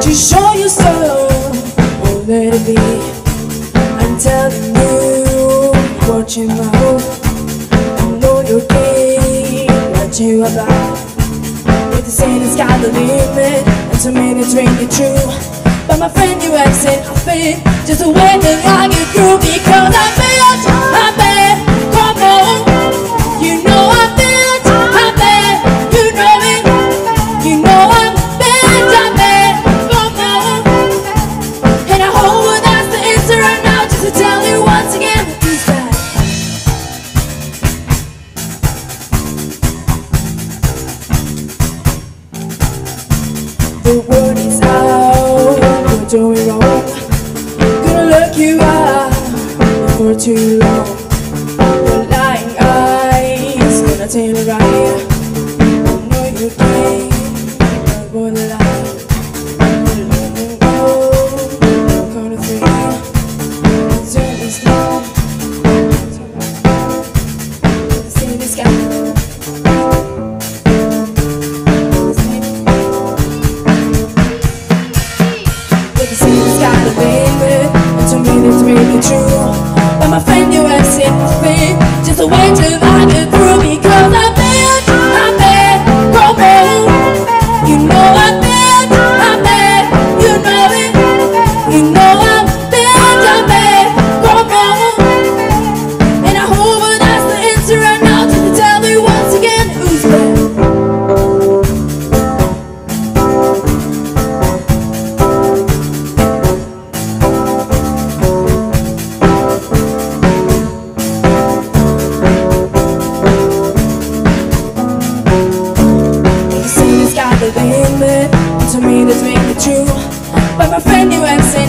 to show you so. Oh, let it be. I'm telling you, watching my hope. I know you're what you about. With the saying it's got the limit, and to me it's ringing true. My friend, you accent I fit just way that I get through because I bet, I bet, come on. You know I bet, I bet, you know it. You know I bet, I bet, come on. And I hope that's the answer right now, just to tell you once again who's back. The word is you're doing wrong. Gonna look you up for too long. Your lying eyes, gonna tell you a way to Friend, you have seen